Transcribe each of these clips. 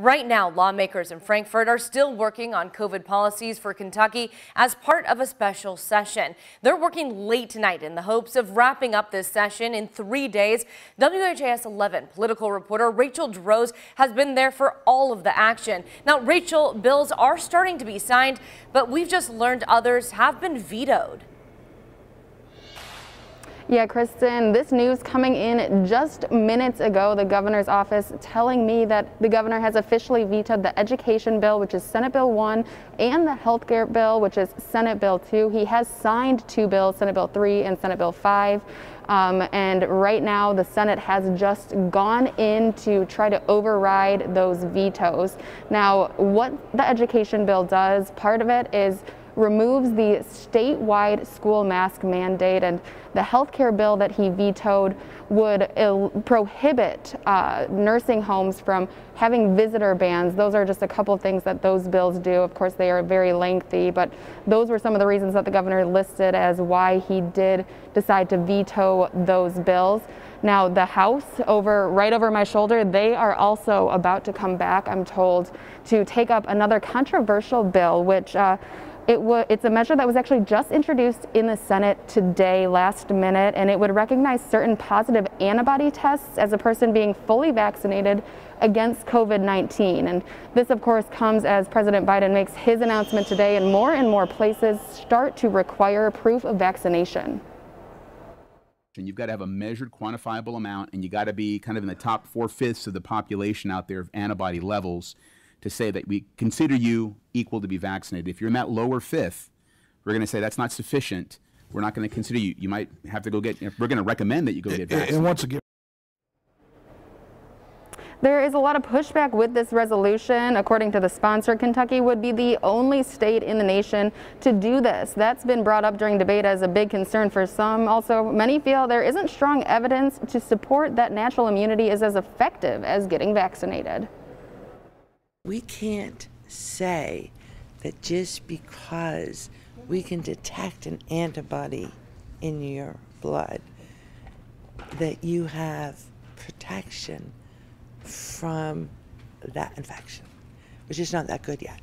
Right now, lawmakers in Frankfort are still working on COVID policies for Kentucky as part of a special session. They're working late tonight in the hopes of wrapping up this session in three days. WHAS 11 political reporter Rachel Droz has been there for all of the action. Now, Rachel, bills are starting to be signed, but we've just learned others have been vetoed. Yeah, Kristen, this news coming in just minutes ago, the governor's office telling me that the governor has officially vetoed the education bill, which is Senate Bill 1, and the health care bill, which is Senate Bill 2. He has signed two bills, Senate Bill 3 and Senate Bill 5. Um, and right now, the Senate has just gone in to try to override those vetoes. Now, what the education bill does, part of it is removes the statewide school mask mandate and the health care bill that he vetoed would prohibit uh, nursing homes from having visitor bans. Those are just a couple of things that those bills do. Of course, they are very lengthy, but those were some of the reasons that the governor listed as why he did decide to veto those bills. Now, the House over right over my shoulder, they are also about to come back, I'm told, to take up another controversial bill, which uh, it it's a measure that was actually just introduced in the Senate today, last minute, and it would recognize certain positive antibody tests as a person being fully vaccinated against COVID-19. And this, of course, comes as President Biden makes his announcement today, and more and more places start to require proof of vaccination. And you've got to have a measured, quantifiable amount, and you got to be kind of in the top four fifths of the population out there of antibody levels to say that we consider you equal to be vaccinated. If you're in that lower fifth, we're going to say that's not sufficient. We're not going to consider you. You might have to go get. We're going to recommend that you go get vaccinated. And once again. There is a lot of pushback with this resolution. According to the sponsor, Kentucky would be the only state in the nation to do this. That's been brought up during debate as a big concern for some. Also, many feel there isn't strong evidence to support that natural immunity is as effective as getting vaccinated. We can't say that just because we can detect an antibody in your blood that you have protection from that infection, which is not that good yet.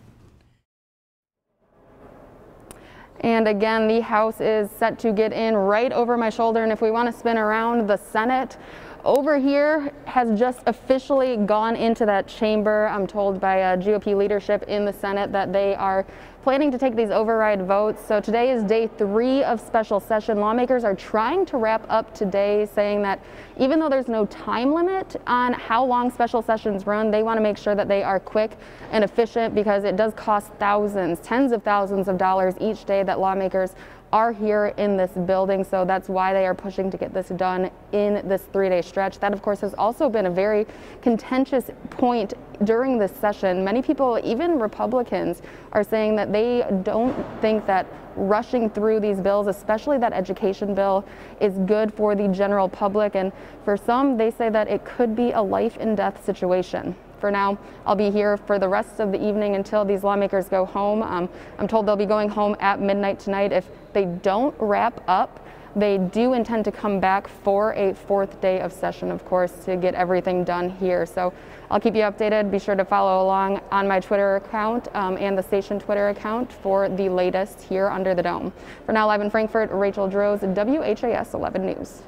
And again, the House is set to get in right over my shoulder. And if we want to spin around the Senate, over here has just officially gone into that chamber. I'm told by uh, GOP leadership in the Senate that they are planning to take these override votes. So today is day three of special session. Lawmakers are trying to wrap up today, saying that even though there's no time limit on how long special sessions run, they want to make sure that they are quick and efficient because it does cost thousands, tens of thousands of dollars each day that lawmakers are here in this building. So that's why they are pushing to get this done in this three day stretch. That, of course, has also been a very contentious point during this session. Many people, even Republicans, are saying that they don't think that rushing through these bills, especially that education bill, is good for the general public. And for some, they say that it could be a life and death situation. For now, I'll be here for the rest of the evening until these lawmakers go home. Um, I'm told they'll be going home at midnight tonight. If they don't wrap up, they do intend to come back for a fourth day of session, of course, to get everything done here. So I'll keep you updated. Be sure to follow along on my Twitter account um, and the station Twitter account for the latest here under the dome. For now, live in Frankfort, Rachel Droz, WHAS 11 News.